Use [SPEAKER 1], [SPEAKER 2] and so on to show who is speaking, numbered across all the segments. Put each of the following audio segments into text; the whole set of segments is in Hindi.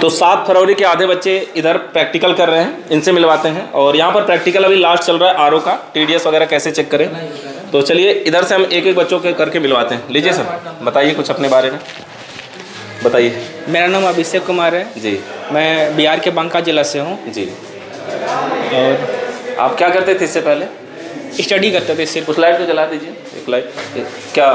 [SPEAKER 1] तो सात फरवरी के आधे बच्चे इधर प्रैक्टिकल कर रहे हैं इनसे मिलवाते हैं। और यहाँ पर प्रैक्टिकल अभी लास्ट चल रहा है आरओ का। टीडीएस वगैरह कैसे चेक करें? तो चलिए इधर से हम एक एक बच्चों के करके मिलवाते हैं। लीजिए सर बताइए कुछ अपने बारे में। बताइए।
[SPEAKER 2] मेरा नाम अभिषेक कुमार है।
[SPEAKER 1] जी।
[SPEAKER 2] मैं बिहार के बांका जिला से हूँ।
[SPEAKER 1] जी।
[SPEAKER 2] और
[SPEAKER 1] आप क्या करते थे इससे पहले?
[SPEAKER 2] स्टडी करते थे सिर्फ़।
[SPEAKER 1] कुछ लाइट को जला दीजिए। एक लाइट क्या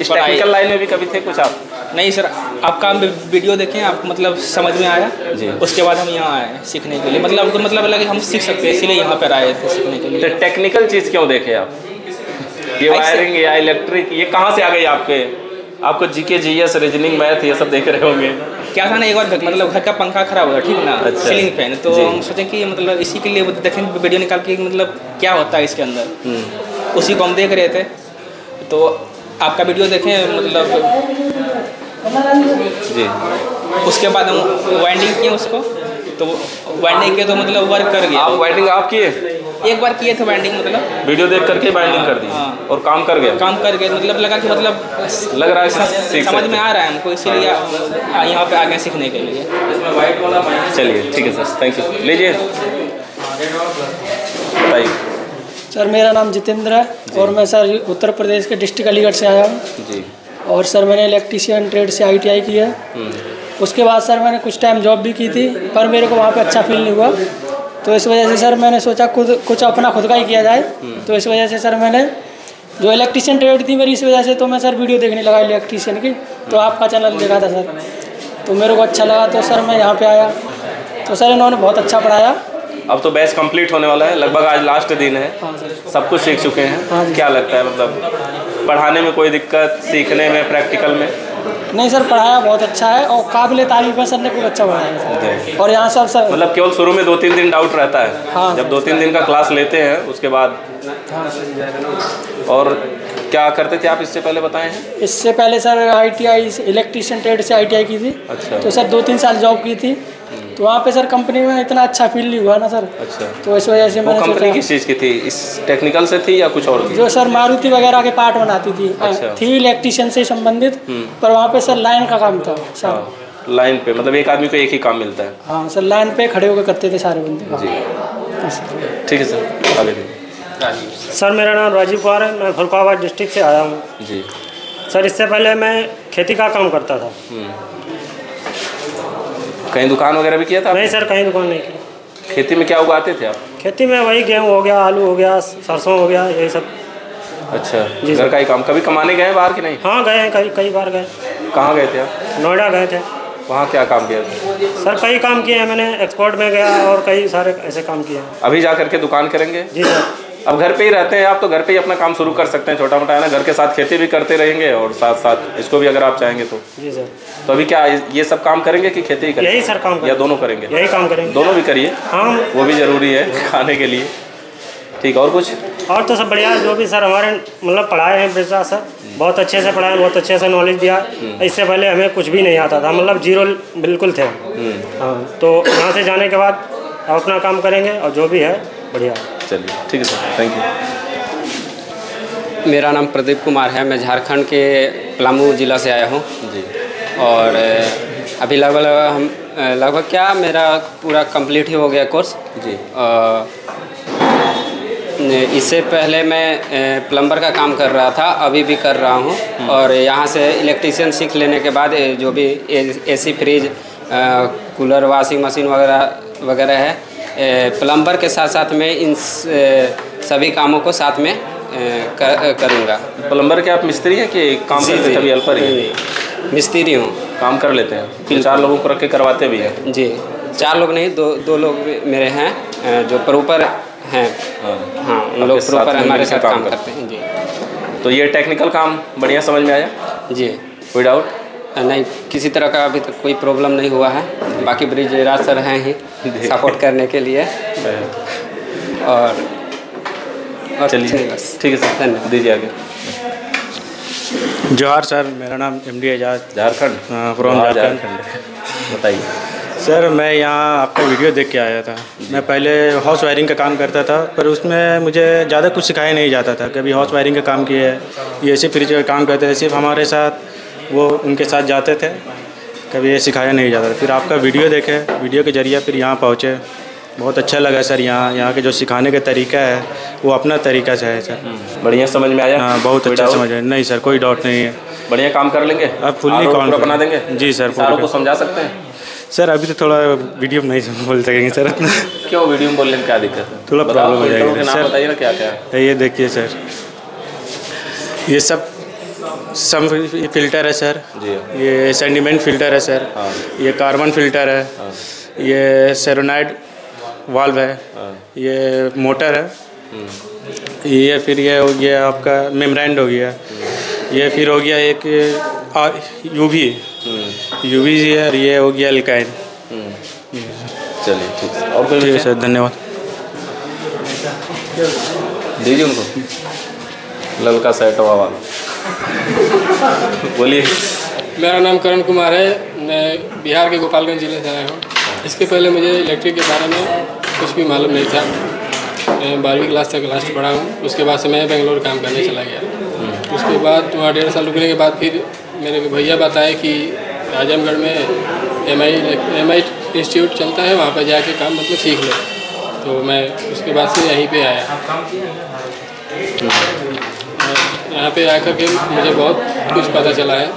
[SPEAKER 1] इस टेक्निकल लाइन में भी कभी थे कुछ आप?
[SPEAKER 2] नहीं सर आपका हम वीडियो देखें आप मतलब समझ में आया?
[SPEAKER 1] जी।
[SPEAKER 2] उसके बाद हम यहाँ आए सीखने के लिए। मतलब हमको मतलब लगा कि हम सीख सकते हैं इसीलिए यहाँ पर आए थे सीखने के लिए।
[SPEAKER 1] तो टेक्निकल चीज़ क्यों देखे आप? ये वायरिंग या इलेक्ट्रिक ये कहाँ से आ गई आपके? आपको G GK GS reasoning math ये सब देख रहे होंगे।
[SPEAKER 2] क्या था ना एक बार घर- मतलब घर का पंखा खराब हुआ ठीक ना?
[SPEAKER 1] अच्छा।
[SPEAKER 2] सीलिंग फ़ैन तो हम सोचे कि मतलब इसी के लिए देखें वीडियो निकाल के मतलब क्या होता है इसके अंदर।
[SPEAKER 1] हम्म,
[SPEAKER 2] उसी को हम देख रहे थे। तो आपका वीडियो देखें मतलब
[SPEAKER 1] जी।
[SPEAKER 2] उसके बाद हम वाइंडिंग किए उसको। तो वाइंडिंग किए तो मतलब वर्क कर गया।
[SPEAKER 1] आप वाइडिंग आप किए?
[SPEAKER 2] एक बार किए थे वाइंडिंग मतलब।
[SPEAKER 1] वीडियो देख करके बाइंडिंग कर दी
[SPEAKER 2] हाँ।
[SPEAKER 1] और काम कर गया।
[SPEAKER 2] काम कर गए मतलब लगा कि मतलब
[SPEAKER 1] लग रहा है सीख
[SPEAKER 2] समझ
[SPEAKER 1] सकते
[SPEAKER 2] में आ रहा है हमको इसीलिए यहाँ पे आ गए सीखने के लिए।
[SPEAKER 1] इसमें वाइट वाला चलिए ठीक है सर। थैंक यू लीजिए। बताइए
[SPEAKER 3] सर मेरा नाम जितेंद्र है और मैं सर उत्तर प्रदेश के डिस्ट्रिक्ट अलीगढ़ से आया हूँ।
[SPEAKER 1] जी।
[SPEAKER 3] और सर मैंने इलेक्ट्रीशियन ट्रेड से आईटीआई की है। उसके बाद सर मैंने कुछ टाइम जॉब भी की थी पर मेरे को वहाँ पे अच्छा फील नहीं हुआ। तो इस वजह से सर मैंने सोचा खुद कुछ अपना खुद का ही किया जाए। तो इस वजह से सर मैंने जो इलेक्ट्रीशियन ट्रेड थी मेरी इस वजह से तो मैं सर वीडियो देखने लगा इलेक्ट्रीशियन की। तो आपका चैनल देखा था सर। तो मेरे को अच्छा लगा तो सर मैं यहाँ पे आया। तो सर इन्होंने बहुत अच्छा पढ़ाया।
[SPEAKER 1] अब तो बैच कंप्लीट होने वाला है। लगभग आज लास्ट दिन है।
[SPEAKER 3] हाँ
[SPEAKER 1] सब कुछ सीख चुके
[SPEAKER 3] हाँ।
[SPEAKER 1] हैं। क्या लगता है मतलब? पढ़ाने में कोई दिक्कत सीखने में प्रैक्टिकल में?
[SPEAKER 3] नहीं सर पढ़ाया बहुत अच्छा है और काबिल तारीफ़ है सर ने खूब अच्छा पढ़ाया है और यहाँ सर सर
[SPEAKER 1] मतलब केवल शुरू में दो तीन दिन डाउट रहता है।
[SPEAKER 3] हाँ।
[SPEAKER 1] जब दो तीन दिन का क्लास लेते हैं उसके बाद
[SPEAKER 3] हाँ
[SPEAKER 1] और क्या करते थे आप? इससे पहले बताए। हैं
[SPEAKER 3] इससे पहले सर आईटीआई इलेक्ट्रीशियन ट्रेड से आईटीआई की थी।
[SPEAKER 1] अच्छा।
[SPEAKER 3] तो सर दो तीन साल जॉब की थी। तो वहाँ पे सर कंपनी में इतना अच्छा फील नहीं हुआ ना सर।
[SPEAKER 1] अच्छा।
[SPEAKER 3] तो इस वजह से मैंने
[SPEAKER 1] कंपनी किस चीज़ की थी? इस टेक्निकल से थी या कुछ और
[SPEAKER 3] जो सर मारुति वगैरह के पार्ट बनाती थी। हाँ,
[SPEAKER 1] अच्छा।
[SPEAKER 3] थी इलेक्ट्रीशियन से संबंधित
[SPEAKER 1] हम्म।
[SPEAKER 3] पर वहाँ पे सर लाइन का काम था सर।
[SPEAKER 1] हाँ, लाइन पे मतलब एक आदमी को एक ही काम मिलता है।
[SPEAKER 3] हाँ सर लाइन पे खड़े होकर करते थे सारे बंदे।
[SPEAKER 1] जी। ठीक है सर आगे
[SPEAKER 4] सर मेरा नाम राजीव कुमार है मैं फरुखाबाद डिस्ट्रिक्ट से आया हूँ।
[SPEAKER 1] जी।
[SPEAKER 4] सर इससे पहले मैं खेती का काम करता था।
[SPEAKER 1] हम्म। कहीं दुकान वगैरह भी किया था
[SPEAKER 4] नहीं सर कहीं दुकान नहीं की
[SPEAKER 1] खेती में क्या उगाते थे आप?
[SPEAKER 4] खेती में वही गेहूँ हो गया आलू हो गया सरसों हो गया यही सब।
[SPEAKER 1] अच्छा
[SPEAKER 4] जी
[SPEAKER 1] घर
[SPEAKER 4] सर।
[SPEAKER 1] का ही काम। कभी कमाने गए हैं बाहर कि नहीं?
[SPEAKER 4] हाँ गए हैं कई कई बार गए।
[SPEAKER 1] कहाँ गए थे आप?
[SPEAKER 4] नोएडा गए थे।
[SPEAKER 1] वहाँ क्या काम किया? था
[SPEAKER 4] सर कई काम किए हैं मैंने। एक्सपोर्ट में गया और कई सारे ऐसे काम किए हैं।
[SPEAKER 1] अभी जा करके दुकान करेंगे?
[SPEAKER 4] जी सर।
[SPEAKER 1] अब घर पे ही रहते हैं आप तो घर पे ही अपना काम शुरू कर सकते हैं। छोटा मोटा है ना? घर के साथ खेती भी करते रहेंगे और साथ साथ इसको भी अगर आप चाहेंगे तो।
[SPEAKER 4] जी सर।
[SPEAKER 1] तो अभी क्या ये सब काम करेंगे कि खेती ही करेंगे?
[SPEAKER 4] यही सर काम
[SPEAKER 1] या दोनों करेंगे?
[SPEAKER 4] यही काम करेंगे।
[SPEAKER 1] दोनों भी करिए।
[SPEAKER 4] हाँ।
[SPEAKER 1] वो भी ज़रूरी है खाने के लिए। ठीक और कुछ?
[SPEAKER 4] और तो सब बढ़िया जो भी सर हमारे मतलब पढ़ाए हैं बेटा सर बहुत अच्छे से पढ़ाए बहुत अच्छे से नॉलेज दिया। इससे पहले हमें कुछ भी नहीं आता था मतलब ज़ीरो बिल्कुल थे।
[SPEAKER 1] हम्म,
[SPEAKER 4] हाँ तो यहाँ से जाने के बाद अपना काम करेंगे और जो भी है बढ़िया।
[SPEAKER 1] चलिए। ठीक है सर थैंक यू
[SPEAKER 5] मेरा नाम प्रदीप कुमार है। मैं झारखंड के पलामू ज़िला से आया हूँ।
[SPEAKER 1] जी।
[SPEAKER 5] और अभी लगभग हम लगभग क्या मेरा पूरा कंप्लीट ही हो गया कोर्स?
[SPEAKER 1] जी।
[SPEAKER 5] इससे पहले मैं प्लम्बर का काम कर रहा था अभी भी कर रहा हूँ। और यहाँ से इलेक्ट्रीशियन सीख लेने के बाद जो भी AC fridge cooler washing machine वगैरह वगैरह है प्लम्बर के साथ साथ में इन सभी कामों को साथ में कर, करूँगा।
[SPEAKER 1] प्लम्बर के आप मिस्त्री हैं कि काम
[SPEAKER 5] जी,
[SPEAKER 1] करते
[SPEAKER 5] जी।
[SPEAKER 1] तभी हेल्पर ही? हैं?
[SPEAKER 5] मिस्त्री हूँ।
[SPEAKER 1] काम कर लेते हैं। तीन चार लोगों को रख के करवाते भी हैं?
[SPEAKER 5] जी। चार लोग नहीं दो दो लोग मेरे हैं जो प्रॉपर हैं।
[SPEAKER 1] हाँ।
[SPEAKER 5] हाँ उन लोग प्रॉपर हमारे साथ
[SPEAKER 1] काम करते
[SPEAKER 5] हैं जी।
[SPEAKER 1] तो ये टेक्निकल काम बढ़िया समझ में आया?
[SPEAKER 5] जी। विदाउट नहीं किसी तरह का अभी तक कोई प्रॉब्लम नहीं हुआ है। बाकी ब्रिज राज सर हैं ही सपोर्ट करने के लिए। और और
[SPEAKER 1] चलिए।
[SPEAKER 5] बस।
[SPEAKER 1] ठीक है सर।
[SPEAKER 5] धन्यवाद।
[SPEAKER 1] दीजिए आगे।
[SPEAKER 6] जोहार सर मेरा नाम एम डी एजाज
[SPEAKER 1] झारखंड?
[SPEAKER 6] हाँ,
[SPEAKER 1] हाँ,
[SPEAKER 6] झारखंड।
[SPEAKER 1] बताइए।
[SPEAKER 6] सर मैं यहाँ आपका वीडियो देख के आया था। मैं पहले हाउस वायरिंग का काम करता था पर उसमें मुझे ज़्यादा कुछ सिखाया नहीं जाता था। कभी हाउस वायरिंग का काम किया है ये ऐसे फ्रिज का काम करते थे सिर्फ़ हमारे साथ वो उनके साथ जाते थे कभी ये सिखाया नहीं जाता था। फिर आपका वीडियो देखे वीडियो के ज़रिए फिर यहाँ पहुँचे। बहुत अच्छा लगा सर यहाँ यहाँ के जो सिखाने का तरीका है वो अपना तरीका से है सर।
[SPEAKER 1] बढ़िया समझ में आया।
[SPEAKER 6] हाँ बहुत अच्छा समझ है नहीं सर कोई डाउट नहीं है।
[SPEAKER 1] बढ़िया काम कर लेंगे।
[SPEAKER 6] अब fully
[SPEAKER 1] आरोप बना देंगे।
[SPEAKER 6] जी सर, पूरा
[SPEAKER 1] को समझा सकते हैं?
[SPEAKER 6] सर अभी तो थोड़ा वीडियो में नहीं बोल सकेंगे सर। अपना
[SPEAKER 1] क्यों वीडियो में बोलने में क्या दिक्कत है?
[SPEAKER 6] थोड़ा प्रॉब्लम हो जाएगा, सर।
[SPEAKER 1] बताइए ना क्या क्या
[SPEAKER 6] ये देखिए सर ये सब सम फ़िल्टर है सर
[SPEAKER 1] जी
[SPEAKER 6] ये सेंडिमेंट फ़िल्टर है सर
[SPEAKER 1] हाँ।
[SPEAKER 6] ये कार्बन फ़िल्टर है. ये सेरोनाइड वाल्व है.
[SPEAKER 1] हाँ।
[SPEAKER 6] ये मोटर है. ये फिर ये हो गया आपका मेमरेंड हो गया. ये फिर हो गया एक यूवी यूवी है और ये हो गया एल्काइन
[SPEAKER 1] चलिए ठीक है. और कोई
[SPEAKER 6] ठीक है सर धन्यवाद.
[SPEAKER 1] दीजिए उनको. ललका सेट हुआ वाला. बोलिए।
[SPEAKER 7] मेरा नाम करण कुमार है। मैं बिहार के गोपालगंज ज़िले से आया हूँ। इसके पहले मुझे इलेक्ट्रिक के बारे में कुछ भी मालूम नहीं था। मैं बारहवीं क्लास तक लास्ट पढ़ा हूँ। उसके बाद से मैं बेंगलोर काम करने चला गया। उसके बाद वहाँ डेढ़ साल रुकने के बाद फिर मेरे भैया बताए कि आजमगढ़ में M I M I institute चलता है। वहाँ पर जाके काम मतलब सीख लो। तो मैं उसके बाद से यहीं पे आया। यहाँ पे आकर के मुझे बहुत कुछ पता चला है।